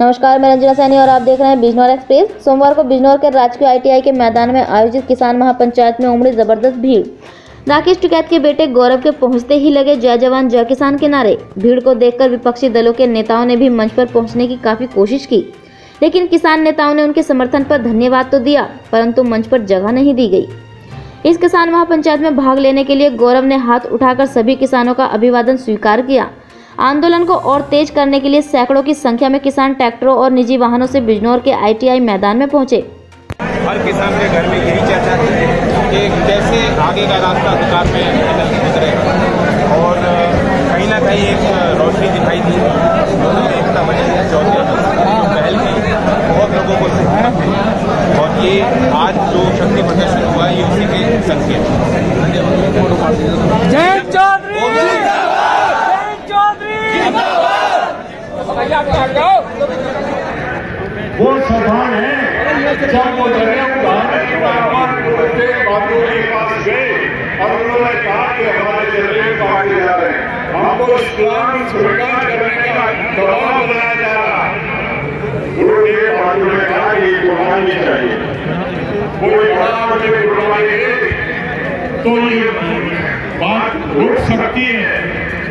नमस्कार, मैं रंजना सैनी और आप देख रहे हैं बिजनौर एक्सप्रेस। सोमवार को बिजनौर के राजकीय आईटीआई के मैदान में आयोजित किसान महापंचायत में उमड़ी ज़बरदस्त भीड़। राकेश टिकैत के बेटे गौरव के पहुँचते ही लगे जय जवान, जय किसान के नारे। भीड़ को देखकर विपक्षी दलों के नेताओं ने भी मंच पर पहुँचने की काफ़ी कोशिश की। लेकिन किसान नेताओं ने उनके समर्थन पर धन्यवाद तो दिया, परंतु मंच पर जगह नहीं दी गई। इस किसान महापंचायत में भाग लेने के लिए गौरव ने हाथ उठाकर सभी किसानों का अभिवादन स्वीकार किया। आंदोलन को और तेज करने के लिए सैकड़ों की संख्या में किसान ट्रैक्टरों और निजी वाहनों से बिजनौर के आईटीआई मैदान में पहुँचे। हर किसान के घर में यही चर्चा है कि कैसे आगे का रास्ता सरकार में गुजरेगा और कहीं ना कहीं एक रोशनी दिखाई दी। उन्होंने एकता बनी चौधरी पहल की बहुत लोगों को और ये आज जो शक्ति प्रदर्शन हुआ ये उसी के संकेत। जय चौधरी जय चौधरी वो है। जब वो जगह बाबू के पास गए और उन्होंने कहा कि हमारे ज़रिए काटे जा रहे हैं। हमको इस्लाम स्वीकार करने का दबाव बनाया जा रहा है। गुरुदेव बाबू ने कहा कि कुर्बानी चाहिए। कोई बड़ा मुझे कुर्बानी तो ये बात रुक सकती है।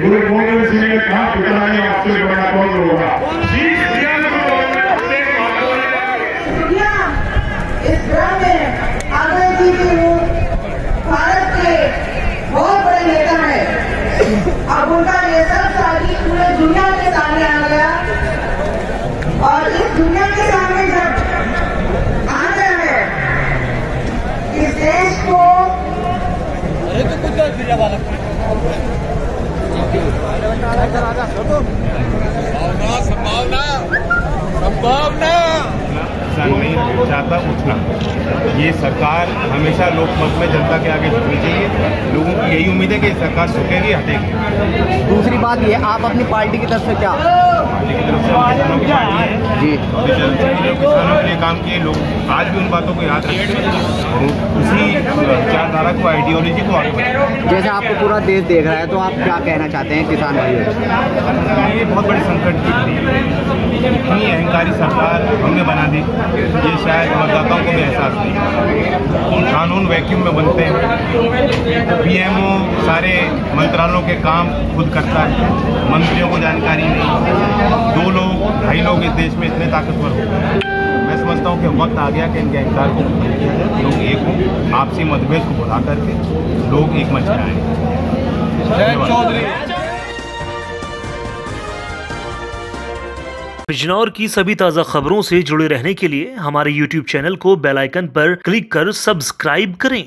गुरु गोविंद सिंह ने कहा, पिताजी, आपसे बड़ा कौन होगा? संभावना संभावना। संभावना किसान नहीं चाहता उठना ये सरकार हमेशा लोकमत में जनता के आगे झुकनी चाहिए। लोगों की यही उम्मीद है कि सरकार झुकेगी हटेगी। दूसरी बात ये आप अपनी पार्टी की तरफ़ से क्या? पार्टी की तरफ़ से किसानों की पार्टी है। जी। किसानों लिए काम किए लोग आज भी उन बातों को याद रखें और उसी विचारधारा को आइडियोलॉजी को आगे बढ़ाएँ। जैसे आपको पूरा देश देख रहा है तो आप क्या कहना चाहते हैं किसान भाइयों ये बहुत बड़ी संकट की इतनी अहंकारी सरकार हमने बना दी। ये शायद मतदाताओं को भी एहसास नहीं कानून वैक्यूम में बनते हैं। पीएमओ सारे मंत्रालयों के काम खुद करता है। मंत्रियों को जानकारी नहीं दो लोग ढाई लोग इस देश में इतने ताकतवर हो गए मैं समझता हूँ कि वक्त आ गया कि इनके अहंकार को किया जाए। लोग एक हों आपसी मतभेद को भुला करके लोग एक मंच में आए। धन्यवाद। बिजनौर की सभी ताज़ा खबरों से जुड़े रहने के लिए हमारे YouTube चैनल को बेल आइकन पर क्लिक कर सब्सक्राइब करें।